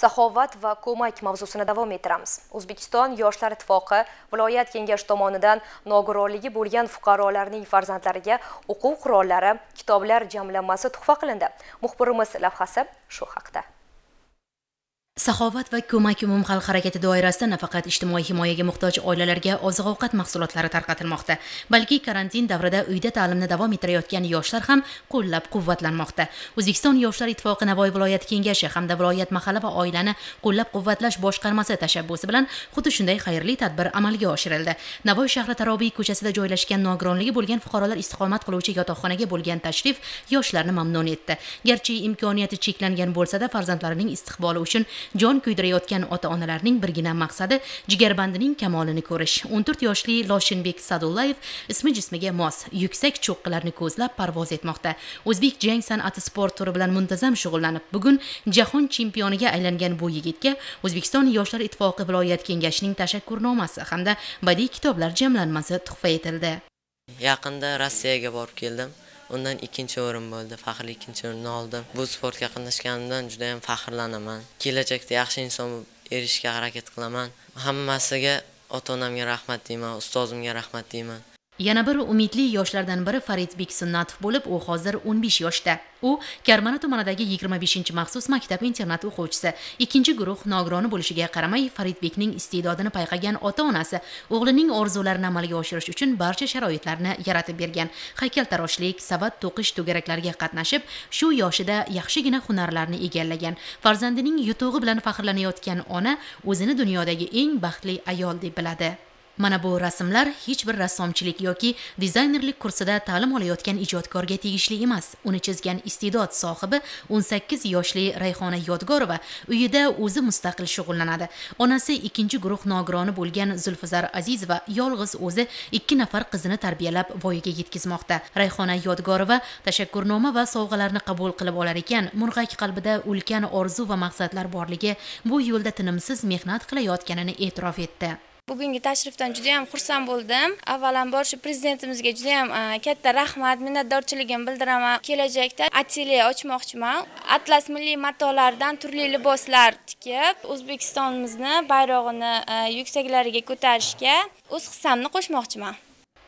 saxovat va ko'mak mavzusini davom ettiramiz. O'zbekiston yoshlar ittifoqi viloyat kengashi tomonidan nogironligi bo'lgan fuqarolarning farzandlariga o'quv qurollari kitoblar jamlanmasi tuhfa qilindi. Muxbirimiz lavhasi shu haqda. Saxovat va ko'mak umumxalq harakati doirasida nafaqat ijtimoiy himoyaga muhtoj oilalarga oziq ovqat mahsulotlari tarqatilmoqda balki karantin davrida uyda ta'limni davom ettirayotgan yoshlar ham qo'llab quvvatlanmoqda o'zbekiston yoshlar ittifoqi navoiy viloyati kengashi hamda viloyat mahalla va oilani qo'llab quvvatlash boshqarmasi tashabbusi bilan xuddi shunday xayrli tadbir amalga oshirildi. Navoiy shahri tarobiy ko'chasida joylashgan nogironligi bo'lgan fuqarolar istiqomat qiluvchi yotoqxonaga bo'lgan tashrif yoshlarni mamnun etdi. Garchi imkoniyati cheklangan bo'lsa-da farzandlarining istiqboli uchun jon kuydirayotgan ota onalarning birgina maqsadi jigarbandining kamolini ko'rish. 14 yoshli loshinbek sadullayev ismi jismiga mos yuksak cho'qqilarni ko'zlab parvoz etmoqda. O'zbek jang san'ati sport turi bilan muntazam shug'ullanib bugun jahon chempioniga aylangan bu yigitga o'zbekiston yoshlar ittifoqi viloyat kengashining tashakkurnomasi hamda badiiy kitoblar jamlanmasi tuhfa etildi. Yaqinda rossiyaga borib keldim. Undan ikkinchi o'rin bo'ldi faxrli ikkinchi o'rinni oldim bu sportga qatnashganimdan juda yam faxrlanaman. Kelajakda yaxshi inson bo'lib erishishga harakat qilaman. Hammasiga ota onamga rahmat deyman ustozimga rahmat deyman. Yana bir umidli yoshlardan biri faridbek sunnatov bo'lib u hozir 15 yoshda. U karmana tumanidagi 25 maxsus maktab internat o'quvchisi. Ikkinchi guruh nogironi bo'lishiga qaramay faridbekning iste'dodini payqagan ota onasi o'g'lining orzularini amalga oshirish uchun barcha sharoitlarni yaratib bergan. Haykaltaroshlik savat to'qish to'garaklariga qatnashib shu yoshida yaxshigina hunarlarni egallagan. Farzandining yutug'i bilan faxrlanayotgan ona o'zini dunyodagi eng baxtli ayol deb biladi. Mana bu rasmlar hech bir rassomchilik yoki dizaynerlik kursida ta'lim olayotgan ijodkorga tegishli emas. Uni chizgan iste'dod sohibi 18 yoshli rayhona yodgorova uyida o'zi mustaqil shug'ullanadi. Onasi ikkinchi guruh nogironi bo'lgan zulfizar azizova yolg'iz o'zi ikki nafar qizini tarbiyalab voyaga yetkazmoqda. Rayhona yodgorova tashakkurnoma va sovg'alarni qabul qilib olar ekan murg'ak qalbida ulkan orzu va maqsadlar borligi bu yo'lda tinimsiz mehnat qilayotganini e'tirof etdi. Bugungi tashrifdan juda yam xursand bo'ldim. Avvalambor shu prezidentimizga juda yam e, katta rahmat minnatdorchiligimni bildiraman. Kelajakda atelye ochmoqchiman. Atlas milliy matolaridan turli liboslar tikib o'zbekistonimizni bayrog'ini e, yuksaklariga ko'tarishga o'z hissamni qo'shmoqchiman.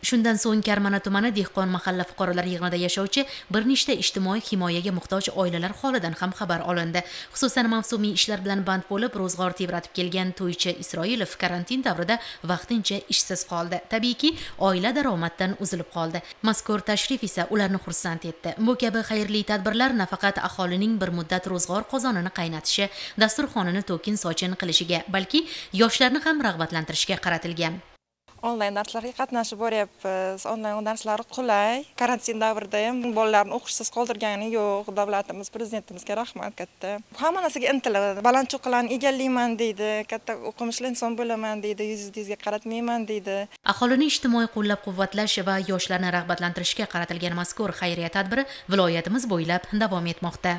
Shundan so'ng karmana tumani dehqon mahalla fuqarolar yig'inida yashovchi bir nechta ijtimoiy himoyaga muhtoj oilalar holidan ham xabar olindi. Xususan mavsumiy ishlar bilan band bo'lib ro'zg'or tebratib kelgan to'ychi isroilov karantin davrida vaqtincha ishsiz qoldi. Tabiiyki oila daromaddan uzilib qoldi. Mazkur tashrif esa ularni xursand etdi. Bu kabi xayrli tadbirlar nafaqat aholining bir muddat ro'zg'or qozonini qaynatishi dasturxonini to'kin sochin qilishiga balki yoshlarni ham rag'batlantirishga qaratilgan. Onlayn darslarga qatnashib boryapmiz. Onlayn darslar qulay. Karantin davrida ham bolalarni o'qishsiz qoldirgani yo'q. Davlatimiz prezidentimizga rahmat katta. Hamma narsaga intiladi baland cho'qqilarni egallayman deydi katta o'qimishli inson bo'laman deydi yuz yuzga qaratmayman deydi. Aholini ijtimoiy qo'llab quvvatlash va yoshlarni rag'batlantirishga qaratilgan mazkur xayriya tadbiri viloyatimiz bo'ylab davom etmoqda.